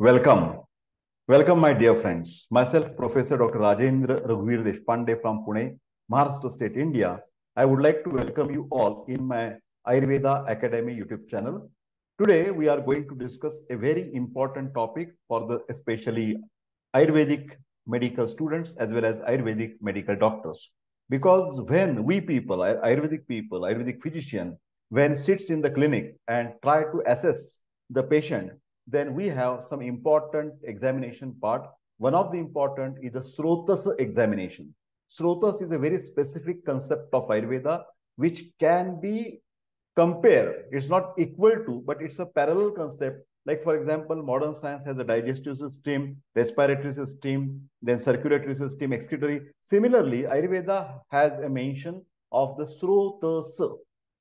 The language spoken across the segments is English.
Welcome. Welcome, my dear friends. Myself, Professor Dr. Rajendra Raghuvir Deshpande from Pune, Maharashtra State, India. I would like to welcome you all in my Ayurveda Academy YouTube channel. Today, we are going to discuss a very important topic for the especially Ayurvedic medical students as well as Ayurvedic medical doctors. Because when we people, Ayurvedic people, Ayurvedic physician, when sits in the clinic and try to assess the patient, then we have some important examination part. One of the important is the Srotas examination. Srotas is a very specific concept of Ayurveda, which can be compared. It's not equal to, but it's a parallel concept. Like, for example, modern science has a digestive system, respiratory system, then circulatory system, excretory. Similarly, Ayurveda has a mention of the Srotas.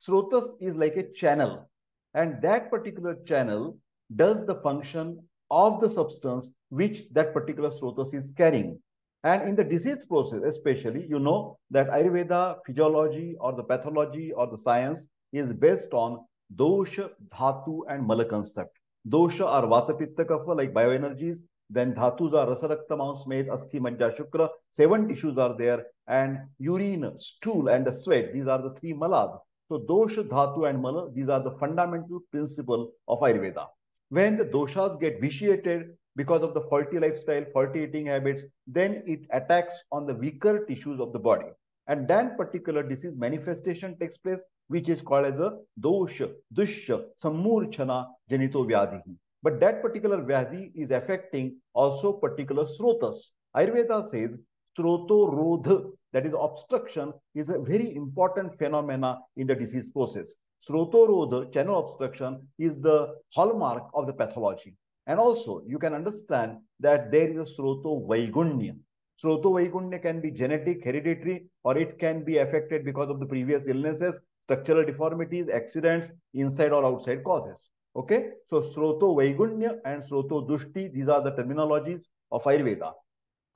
Srotas is like a channel. And that particular channel does the function of the substance which that particular Srotas is carrying. And in the disease process, especially, you know that Ayurveda physiology or the pathology or the science is based on dosha, dhatu, and mala concept. Dosha are vata, pitta, kapha, like bioenergies. Then dhatus are rasa, rakta, mans, med, asthi, majja, shukra. Seven tissues are there. And urine, stool, and the sweat. These are the three malas. So dosha, dhatu, and mala, these are the fundamental principle of Ayurveda. When the doshas get vitiated because of the faulty lifestyle, faulty eating habits, then it attacks on the weaker tissues of the body. And then particular disease manifestation takes place, which is called as a dosha, dusha, samurchana, janito vyadhi. But that particular vyadhi is affecting also particular srotas. Ayurveda says sroto rodh, that is obstruction, is a very important phenomena in the disease process. Srotorodha, channel obstruction, is the hallmark of the pathology. And also, you can understand that there is a Sroto Vaigunya. Sroto Vaigunya can be genetic, hereditary, or it can be affected because of the previous illnesses, structural deformities, accidents, inside or outside causes. Okay, so Sroto Vaigunya and Sroto Dushti, these are the terminologies of Ayurveda.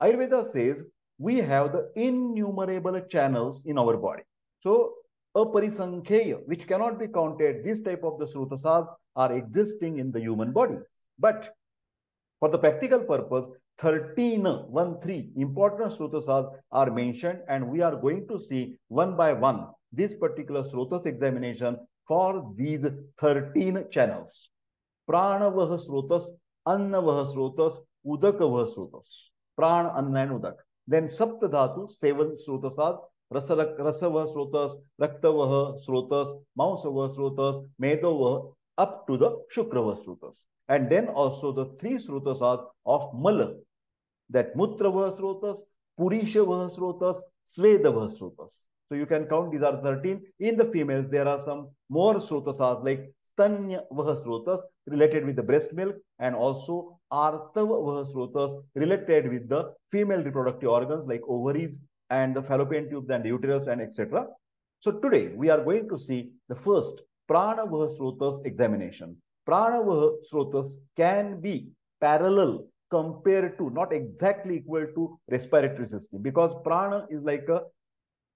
Ayurveda says we have the innumerable channels in our body. So aparisankheya, which cannot be counted, this type of the srotasas are existing in the human body. But for the practical purpose, 13, 1, 3 important srotasas are mentioned and we are going to see one by one this particular srotas examination for these 13 channels. Pranavah srotas, Annavah srotas, Udakavah srotas. Pran, Anna and Udak. Then Saptadhatu, seven srotasas रस रसव स्रोतस रक्तवह स्रोतस मांसवह स्रोतस medovah up to the shukravah srotas. And then also the three srotas of mala, that mutravah srotas, purishavah srotas, svedavah srotas. So you can count these are 13. In the females, there are some more srotas are like stanyavah srotas related with the breast milk and also artavah srotas related with the female reproductive organs like ovaries, and the fallopian tubes and the uterus and etc. So today we are going to see the first Pranavaha Srotas examination. Pranavaha Srotas can be parallel compared to, not exactly equal to respiratory system because prana is like a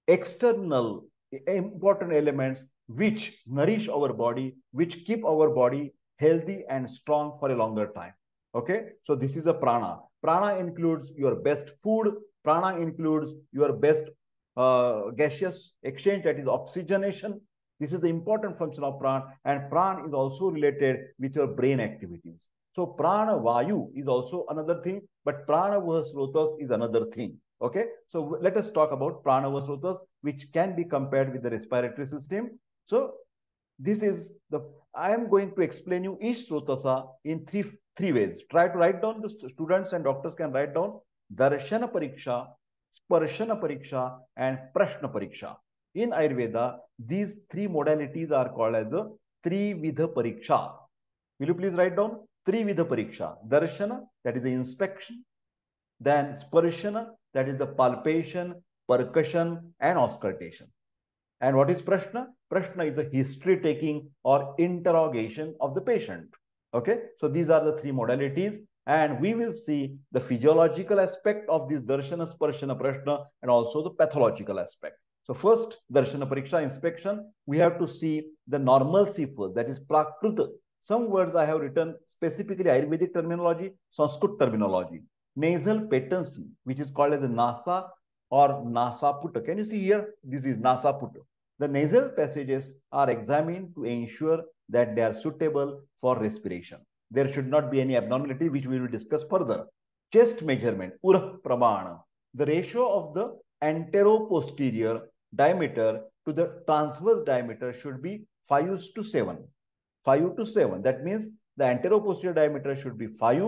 external important elements which nourish our body, which keep our body healthy and strong for a longer time. Okay, so this is a prana. Prana includes your best food, Prana includes your best uh, gaseous exchange, that is oxygenation. This is the important function of prana, and prana is also related with your brain activities. So prana vayu is also another thing, but prana srotas is another thing. Okay, so let us talk about prana srotas, which can be compared with the respiratory system. So this is the I am going to explain you each srotasa in three three ways. Try to write down the students and doctors can write down darshan pariksha, sparshana pariksha, and prashna pariksha. In Ayurveda, these three modalities are called as a Trividha pariksha. Will you please write down? Trividha pariksha. Darshana, that is the inspection. Then sparshana, that is the palpation, percussion, and auscultation. And what is prashna? Prashna is a history taking or interrogation of the patient. Okay, so these are the three modalities and we will see the physiological aspect of this darshana, sparshana, prashna, and also the pathological aspect. So first, darshana pariksha inspection, we have to see the normalcy first, that is prakruta Some words I have written specifically Ayurvedic terminology, Sanskrit terminology. Nasal patency, which is called as a Nasa or nasa putta. Can you see here? This is nasa putta. The nasal passages are examined to ensure that they are suitable for respiration. There should not be any abnormality, which we will discuss further. Chest measurement, Urah Pramana. The ratio of the anteroposterior diameter to the transverse diameter should be 5 to 7. 5 to 7. That means the anteroposterior diameter should be 5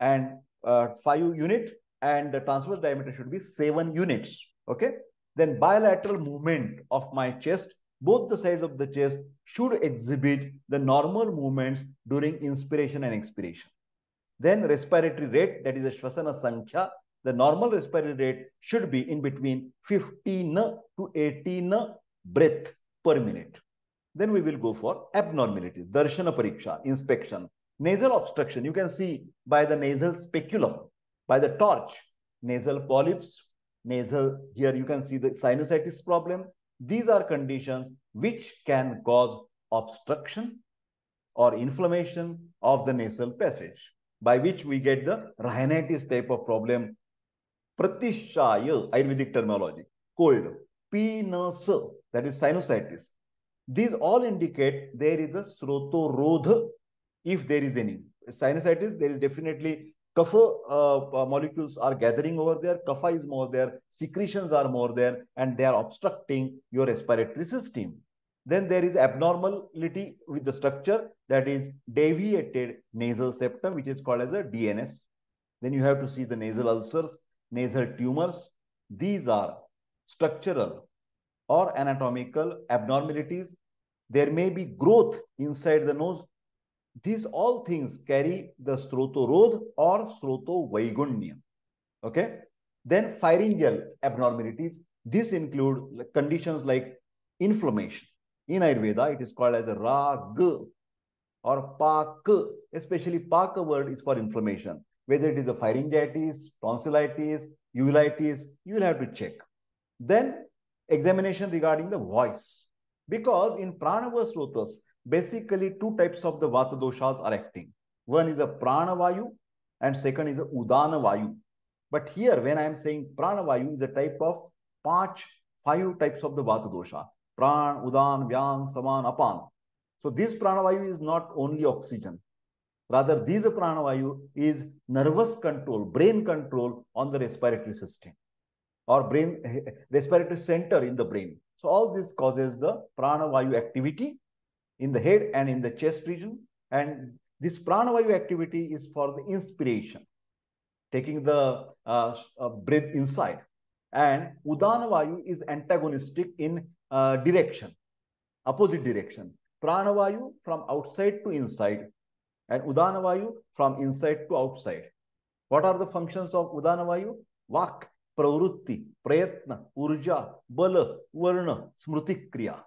and uh, 5 unit and the transverse diameter should be 7 units. Okay. Then bilateral movement of my chest, both the sides of the chest should exhibit the normal movements during inspiration and expiration. Then respiratory rate, that is a Shvasana Sankhya, the normal respiratory rate should be in between 15 to 18 breath per minute. Then we will go for abnormalities, darshana pariksha, inspection, nasal obstruction. You can see by the nasal speculum, by the torch, nasal polyps, nasal, here you can see the sinusitis problem. These are conditions which can cause obstruction or inflammation of the nasal passage, by which we get the rhinitis type of problem Pratishyaya, Ayurvedic terminology, cold, Peenas, that is sinusitis. These all indicate there is a srotorodh if there is any. Sinusitis, there is definitely kapha uh, uh, molecules are gathering over there, kapha is more there, secretions are more there, and they are obstructing your respiratory system. Then there is abnormality with the structure that is deviated nasal septum, which is called as a DNS. Then you have to see the nasal ulcers, nasal tumors. These are structural or anatomical abnormalities. There may be growth inside the nose. These all things carry the srotorodh or srotovaigunya. Okay. Then pharyngeal abnormalities. This include conditions like inflammation. In Ayurveda, it is called as a rag or pak. Especially pak word is for inflammation whether it is a pharyngitis, tonsillitis, uveitis, you will have to check. Then examination regarding the voice. Because in pranava srotas, basically two types of the vata doshas are acting. One is a pranavayu and second is a udana vayu. But here when I am saying pranavayu is a type of પાંચ five types of the vata dosha. Pran, udan, vyang, saman, apan. So this pranavayu is not only oxygen. Rather, these pranavayu is nervous control, brain control on the respiratory system or brain respiratory center in the brain. So all this causes the pranavayu activity in the head and in the chest region. And this pranavayu activity is for the inspiration, taking the uh, uh, breath inside. And Udanavayu is antagonistic in uh, direction, opposite direction. Pranavayu from outside to inside and Udana Vayu from inside to outside. What are the functions of Udana Vayu? Vak, Pravrutti, Prayatna, Urja, Bala, Varna, Smruti Kriya.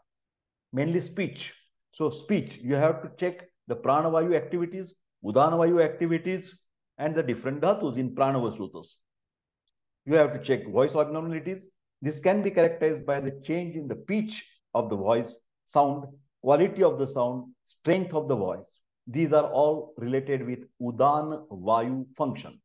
Mainly speech. So speech, you have to check the Pranavayu activities, Udanavayu activities, and the different dhatus in Pranavasrotas. You have to check voice abnormalities. This can be characterized by the change in the pitch of the voice, sound, quality of the sound, strength of the voice. These are all related with Udan Vayu function.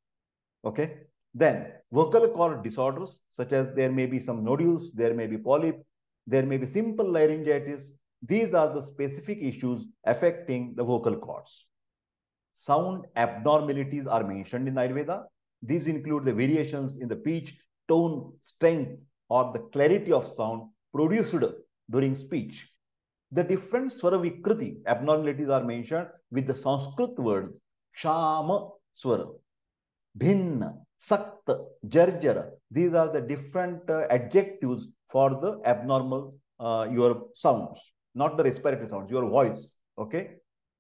Okay. Then vocal cord disorders, such as there may be some nodules, there may be polyp, there may be simple laryngitis. These are the specific issues affecting the vocal cords. Sound abnormalities are mentioned in Ayurveda. These include the variations in the pitch, tone, strength, or the clarity of sound produced during speech. The different swara abnormalities are mentioned with the Sanskrit words Shama swara, Bhinna, Sakta, Jarjara. These are the different uh, adjectives for the abnormal uh, your sounds, not the respiratory sounds, your voice. Okay.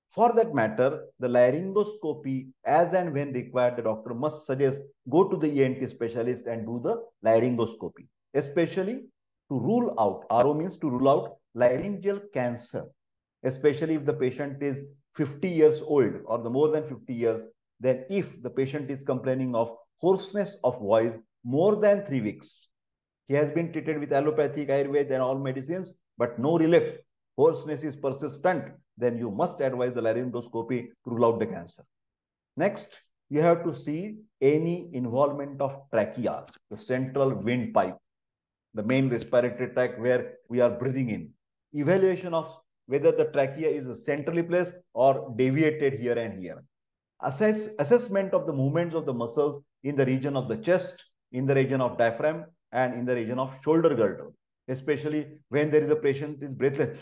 For that matter, the laryngoscopy, as and when required, the doctor must suggest go to the ENT specialist and do the laryngoscopy, especially to rule out. RO means to rule out laryngeal cancer, especially if the patient is 50 years old or the more than 50 years, then if the patient is complaining of hoarseness of voice more than three weeks, he has been treated with allopathic, Ayurveda and all medicines, but no relief. Hoarseness is persistent. then you must advise the laryngoscopy to rule out the cancer. Next, you have to see any involvement of trachea, the central windpipe, the main respiratory tract where we are breathing in. Evaluation of whether the trachea is centrally placed or deviated here and here. Assess, assessment of the movements of the muscles in the region of the chest, in the region of diaphragm, and in the region of shoulder girdle, especially when there is a patient is breathless.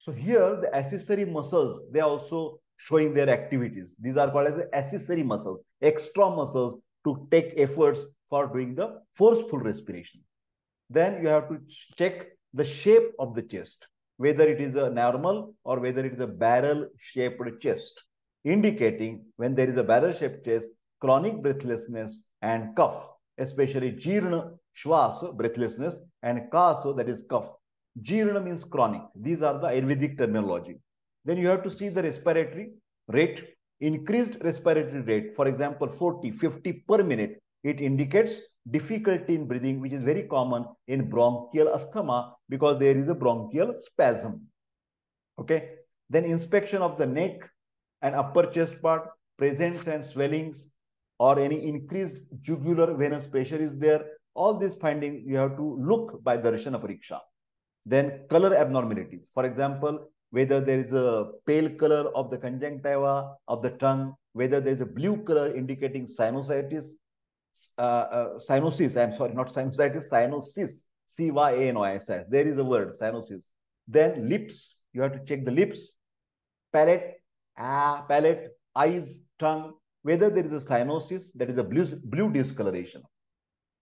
So here the accessory muscles, they are also showing their activities. These are called as the accessory muscles, extra muscles to take efforts for doing the forceful respiration. Then you have to check the shape of the chest, whether it is a normal or whether it is a barrel-shaped chest, indicating when there is a barrel-shaped chest, chronic breathlessness and cough, especially jirna shwas, breathlessness, and kasa, that is cough. Jirna means chronic. These are the Ayurvedic terminology. Then you have to see the respiratory rate, increased respiratory rate, for example, 40, 50 per minute. It indicates difficulty in breathing, which is very common in bronchial asthma because there is a bronchial spasm. Okay. Then inspection of the neck and upper chest part, presence and swellings, or any increased jugular venous pressure is there. All these findings you have to look by Darshana Pariksha. Then color abnormalities. For example, whether there is a pale color of the conjunctiva of the tongue, whether there is a blue color indicating sinusitis, uh, uh, cyanosis, I'm sorry, not sinusitis, cyanosis, C-Y-A-N-O-S-S. There is a word, cyanosis. Then lips, you have to check the lips, palate, ah, palate, eyes, tongue, whether there is a cyanosis, that is a blue, blue discoloration.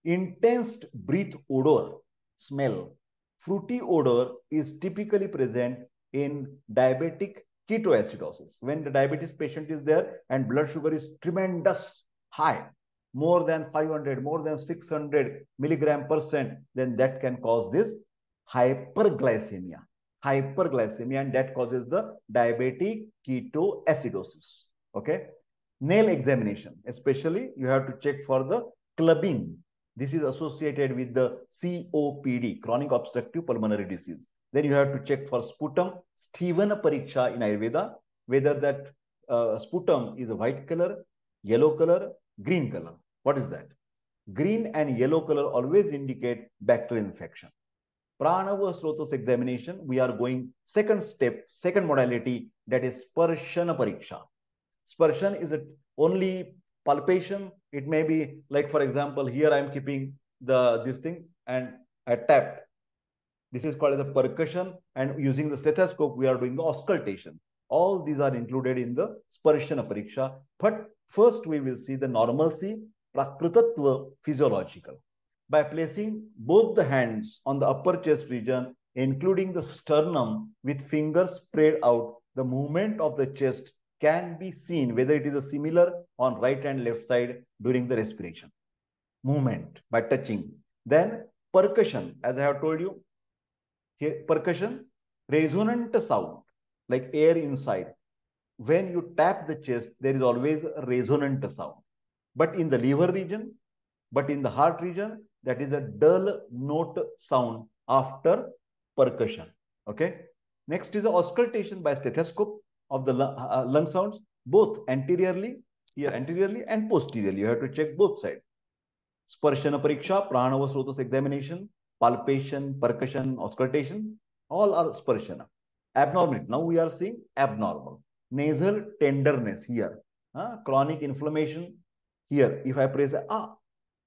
Intense breath odor, smell. Fruity odor is typically present in diabetic ketoacidosis. When the diabetes patient is there and blood sugar is tremendous high, more than 500, more than 600 milligram percent, then that can cause this hyperglycemia. Hyperglycemia and that causes the diabetic ketoacidosis. Okay. Nail examination, especially you have to check for the clubbing. This is associated with the COPD, chronic obstructive pulmonary disease. Then you have to check for sputum, Stephen Pariksha in Ayurveda, whether that uh, sputum is a white color, yellow color, green color. What is that? Green and yellow color always indicate bacterial infection. Pranava Srotas examination, we are going second step, second modality, that is Sparshana Pariksha. Sparshan is it only palpation. It may be like, for example, here I am keeping the this thing and I tapped. This is called as a percussion and using the stethoscope, we are doing the auscultation. All these are included in the Sparshana Pariksha. But first we will see the normalcy, Prakritatva physiological. By placing both the hands on the upper chest region, including the sternum with fingers spread out, the movement of the chest can be seen whether it is a similar on right and left side during the respiration. Movement by touching. Then percussion, as I have told you, here percussion, resonant sound, like air inside. When you tap the chest, there is always a resonant sound. But in the liver region, but in the heart region, that is a dull note sound after percussion. Okay. Next is auscultation by stethoscope of the lung, uh, lung sounds, both anteriorly, here anteriorly and posteriorly. You have to check both sides. Sparshana pariksha, pranava srotas examination, palpation, percussion, auscultation, all are sparshana. Abnormality. Now we are seeing abnormal. Nasal tenderness here. Uh, chronic inflammation here. If I press, ah,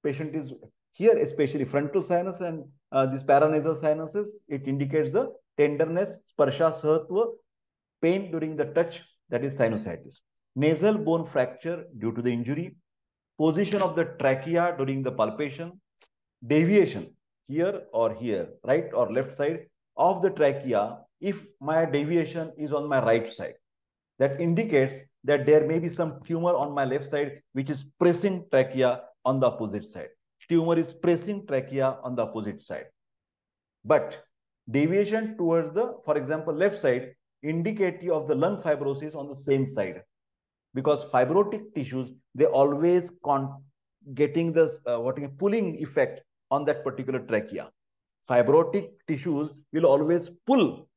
patient is here, especially frontal sinus and uh, this paranasal sinuses, it indicates the tenderness, sparsha sahatva, pain during the touch, that is sinusitis. Nasal bone fracture due to the injury, position of the trachea during the palpation, deviation here or here, right or left side of the trachea if my deviation is on my right side. That indicates that there may be some tumor on my left side which is pressing trachea on the opposite side. Tumor is pressing trachea on the opposite side. But deviation towards the, for example, left side indicative of the lung fibrosis on the same side. Because fibrotic tissues, they always con getting this uh, what pulling effect on that particular trachea. Fibrotic tissues will always pull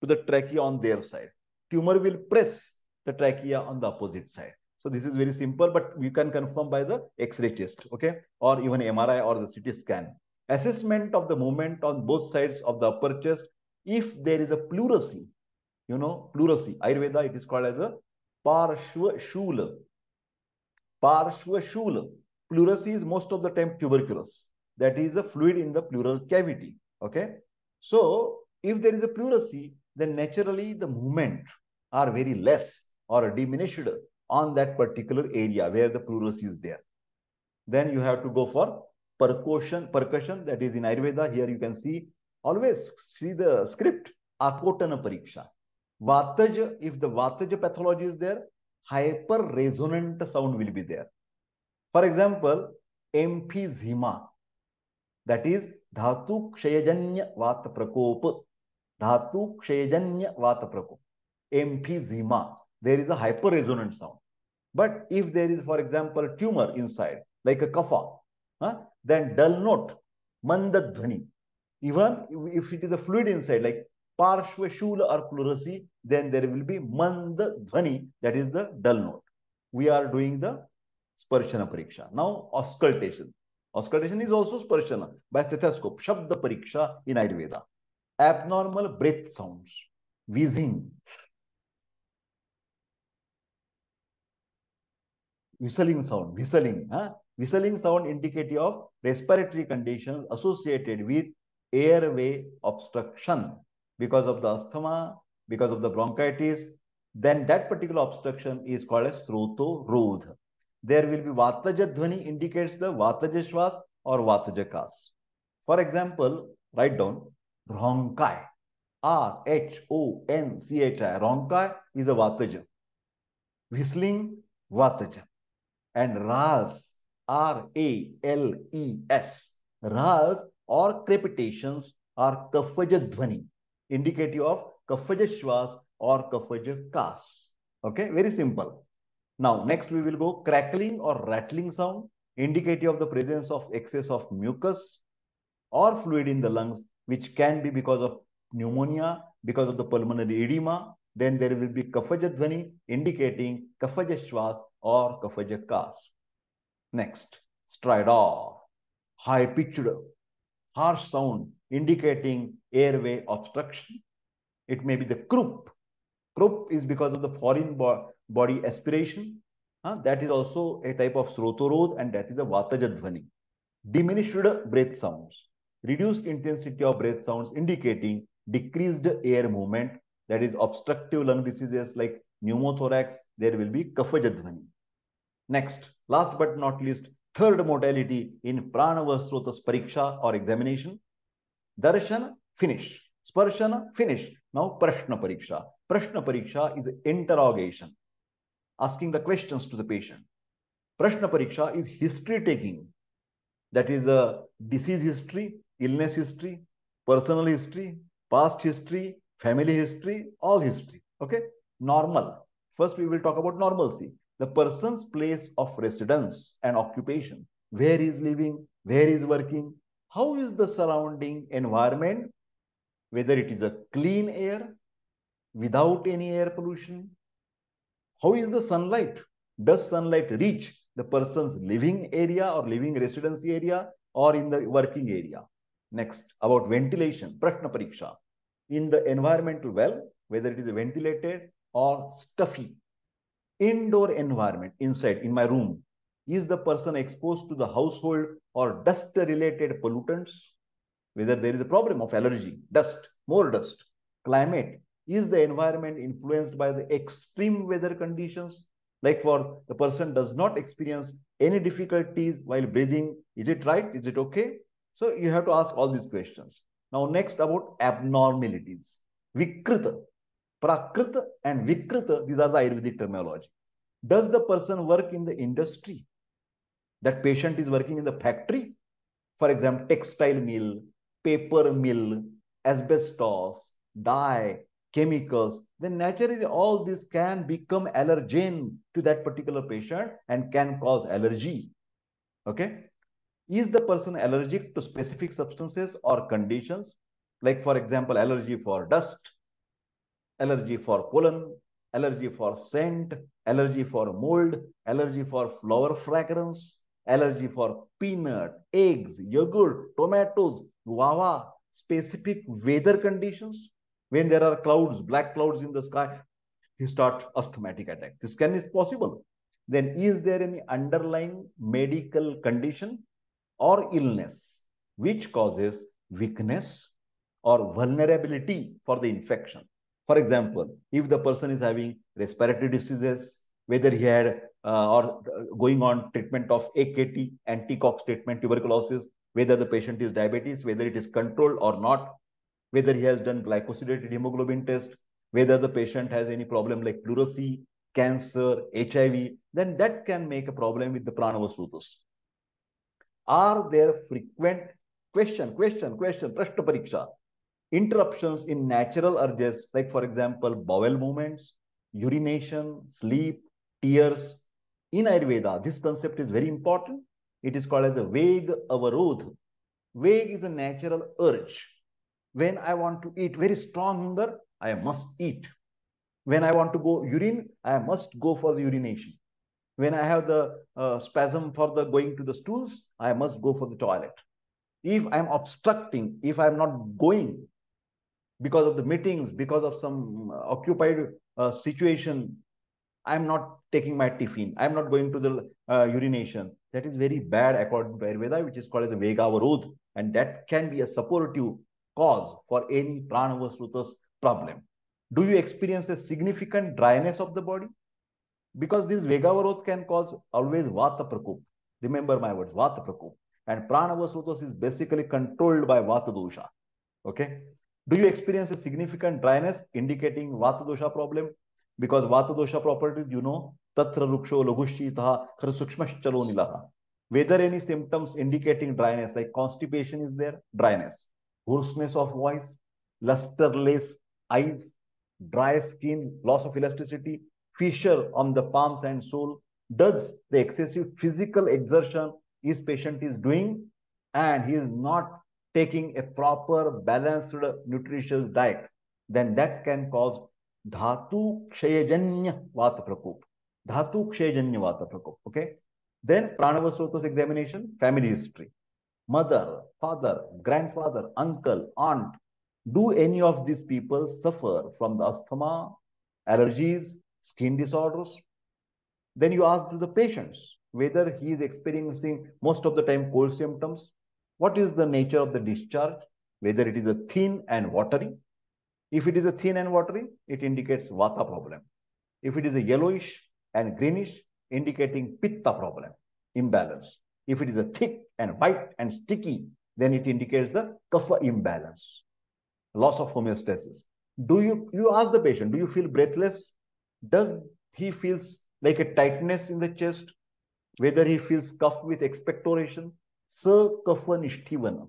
to the trachea on their side. Tumor will press the trachea on the opposite side. So this is very simple, but you can confirm by the X-ray test, okay? Or even MRI or the CT scan. Assessment of the movement on both sides of the upper chest. If there is a pleurisy, you know, pleurisy, Ayurveda, it is called as a Parshva Shula. Parshva Shula. Pleurisy is most of the time tuberculosis. That is a fluid in the pleural cavity, okay? So if there is a pleurisy, then naturally the movement are very less or diminished on that particular area where the pleurisy is there. Then you have to go for percussion, percussion that is in Ayurveda. Here you can see, always see the script, Akotana Pariksha. Vataja, if the Vataja pathology is there, hyper resonant sound will be there. For example, emphysema, that is Dhatu Kshayajanya Vata Prakop. Dhatu Kshayajanya Vata Prakop. Emphysema there is a hyperresonant sound. But if there is, for example, tumor inside, like a kapha, huh, then dull note, mandadhvani. Even if it is a fluid inside, like parshvashula or pleurisy, then there will be mandadhvani, that is the dull note. We are doing the sparshana pariksha. Now, auscultation. Auscultation is also sparshana by stethoscope, shabda pariksha in Ayurveda. Abnormal breath sounds, wheezing, whistling sound, whistling. Huh? Whistling sound indicative of respiratory conditions associated with airway obstruction because of the asthma, because of the bronchitis, then that particular obstruction is called as Sroto Rodh. There will be Vataja Dhvani indicates the Vataja Shwas or Vataja Kas. For example, write down Rhonchi. R H O N C H I. Rhonchi is a Vataja. Whistling Vataja and ras R-A-L-E-S. Ras or crepitations are Kafajadhvani, indicative of Kafajashwas or Kafajakas. Okay, very simple. Now, next we will go crackling or rattling sound, indicative of the presence of excess of mucus or fluid in the lungs, which can be because of pneumonia, because of the pulmonary edema, then there will be Kafajadhvani indicating Kafajashwas or Kafajakas. Next, stridor, high-pitched, harsh sound indicating airway obstruction. It may be the croup. Croup is because of the foreign bo body aspiration. Uh, that is also a type of srotorod and that is a vatajadhvani. Diminished breath sounds. Reduced intensity of breath sounds indicating decreased air movement that is obstructive lung diseases like pneumothorax, there will be Kafajadhvani. Next, last but not least, third modality in Pranavasrotas Pariksha or examination. Darshana, finish. Sparshana, finish. Now Prashna Pariksha. Prashna Pariksha is interrogation, asking the questions to the patient. Prashna Pariksha is history taking. That is a disease history, illness history, personal history, past history, family history, all history. Okay. Normal. First, we will talk about normalcy. The person's place of residence and occupation. where Where is living? where Where is working? How is the surrounding environment? Whether it is a clean air without any air pollution. How is the sunlight? Does sunlight reach the person's living area or living residency area or in the working area? Next, about ventilation, Prashna Pariksha in the environmental well, whether it is ventilated or stuffy. Indoor environment inside, in my room, is the person exposed to the household or dust-related pollutants? Whether there is a problem of allergy, dust, more dust, climate, is the environment influenced by the extreme weather conditions? Like for the person does not experience any difficulties while breathing, is it right? Is it okay? So you have to ask all these questions. Now, next about abnormalities. Vikrita, Prakrita and Vikrita, these are the Ayurvedic terminology. Does the person work in the industry? That patient is working in the factory? For example, textile mill, paper mill, asbestos, dye, chemicals, then naturally all this can become allergen to that particular patient and can cause allergy. Okay. Is the person allergic to specific substances or conditions? Like, for example, allergy for dust, allergy for pollen, allergy for scent, allergy for mold, allergy for flower fragrance, allergy for peanut, eggs, yogurt, tomatoes, guava, specific weather conditions. When there are clouds, black clouds in the sky, you start asthmatic attack. This can is possible. Then is there any underlying medical condition or illness which causes weakness or vulnerability for the infection? For example, if the person is having respiratory diseases, whether he had uh, or going on treatment of AKT, anti-Koch's treatment, tuberculosis, whether the patient is diabetes, whether it is controlled or not, whether he has done glycosidated hemoglobin test, whether the patient has any problem like pleurisy, cancer, HIV, then that can make a problem with the pranavasrotas. Are there frequent question, question, question, prashna pariksha, interruptions in natural urges, like for example, bowel movements, urination, sleep, tears. In Ayurveda, this concept is very important. It is called as a Veg Avarodh. Veg is a natural urge. When I want to eat very strong hunger, I must eat. When I want to go urine, I must go for the urination. When I have the uh, spasm for the going to the stools, I must go for the toilet. If I'm obstructing, if I'm not going, because of the meetings, because of some occupied uh, situation, I'm not taking my tiffin. I'm not going to the uh, urination. That is very bad according to Ayurveda, which is called as a Vega Varod. And that can be a supportive cause for any Pranavasrotas problem. Do you experience a significant dryness of the body? Because this Vega Varod can cause always Vata Prakop. Remember my words, Vata Prakop. And Pranavasrotas is basically controlled by Vata Dosha. Okay. Do you experience a significant dryness indicating Vata dosha problem? Because Vata dosha properties, you know, Tatra Ruksho Lagushitaha Sukshmaschalo Nilaha. Whether any symptoms indicating dryness, like constipation is there, dryness, hoarseness of voice, lusterless eyes, dry skin, loss of elasticity, fissure on the palms and sole, does the excessive physical exertion his patient is doing and he is not taking a proper balanced nutritious diet, then that can cause vata prakop. Dhatu kshayajanya vata prakop. Okay. Then pranavasrotas examination, family history. Mother, father, grandfather, uncle, aunt. Do any of these people suffer from the asthma, allergies, skin disorders? Then you ask to the patients whether he is experiencing most of the time cold symptoms, what is the nature of the discharge? Whether it is a thin and watery. If it is a thin and watery, it indicates vata problem. If it is a yellowish and greenish, indicating pitta problem, imbalance. If it is a thick and white and sticky, then it indicates the kapha imbalance, loss of homeostasis. Do you, you ask the patient, do you feel breathless? Does he feels like a tightness in the chest? Whether he feels cough with expectoration? Sir kapha Sakaphanishtivana.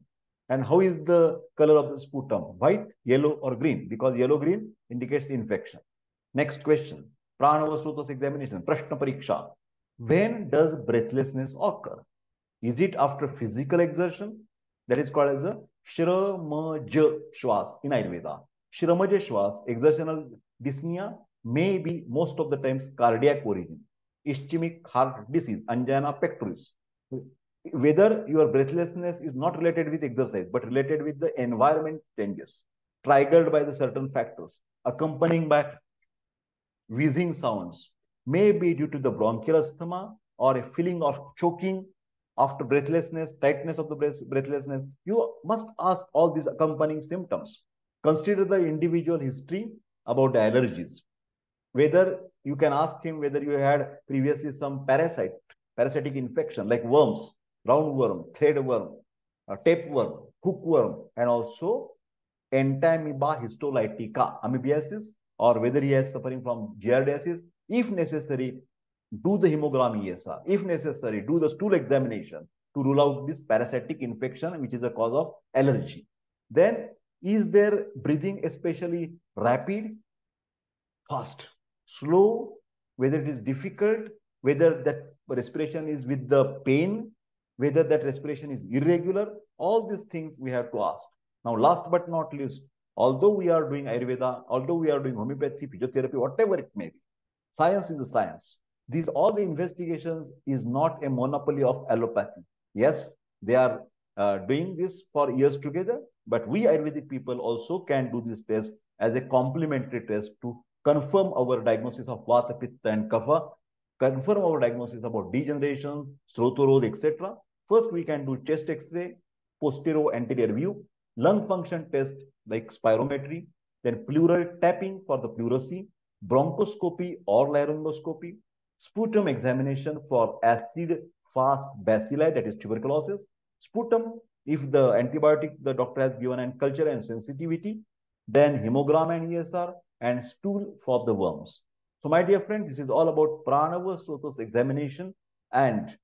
And how is the color of the sputum? White, yellow, or green? Because yellow-green indicates infection. Next question. Pranavasrotas examination. Prashna pariksha. When does breathlessness occur? Is it after physical exertion? That is called as a Shramaja Shwas in Ayurveda. Shramaja Shwas, exertional dyspnea, may be most of the times cardiac origin. Ischemic heart disease, angina pectoris whether your breathlessness is not related with exercise, but related with the environment changes, triggered by the certain factors, accompanying by wheezing sounds, may be due to the bronchial asthma or a feeling of choking after breathlessness, tightness of the breath, breathlessness. You must ask all these accompanying symptoms. Consider the individual history about the allergies. Whether you can ask him whether you had previously some parasite, parasitic infection like worms, roundworm, threadworm, uh, tapeworm, hookworm, and also entamoeba histolytica, amoebiasis, or whether he is suffering from giardiasis. If necessary, do the hemogram ESR. If necessary, do the stool examination to rule out this parasitic infection, which is a cause of allergy. Then, is there breathing especially rapid, fast, slow, whether it is difficult, whether that respiration is with the pain, whether that respiration is irregular, all these things we have to ask. Now, last but not least, although we are doing Ayurveda, although we are doing homeopathy, physiotherapy, whatever it may be, science is a science. These all the investigations is not a monopoly of allopathy. Yes, they are uh, doing this for years together, but we Ayurvedic people also can do this test as a complementary test to confirm our diagnosis of Vata, Pitta and Kapha, confirm our diagnosis about degeneration, Srotorod, etc. First, we can do chest X-ray, posterior anterior view, lung function test like spirometry, then pleural tapping for the pleurisy, bronchoscopy or laryngoscopy, sputum examination for acid fast bacilli, that is tuberculosis, sputum, if the antibiotic the doctor has given and culture and sensitivity, then hemogram and ESR, and stool for the worms. So my dear friend, this is all about Pranava Srotas examination and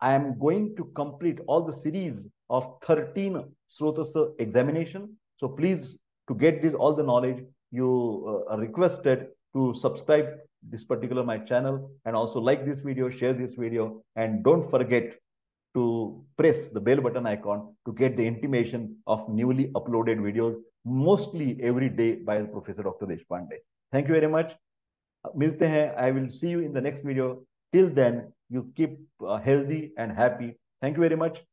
I am going to complete all the series of 13 Srotos examination. So please, to get this all the knowledge, you uh, are requested to subscribe this particular my channel and also like this video, share this video, and don't forget to press the bell button icon to get the intimation of newly uploaded videos, mostly every day by Professor Dr. Deshpande. Thank you very much. मिलते हैं I will see you in the next video. Till then, you keep uh, healthy and happy. Thank you very much.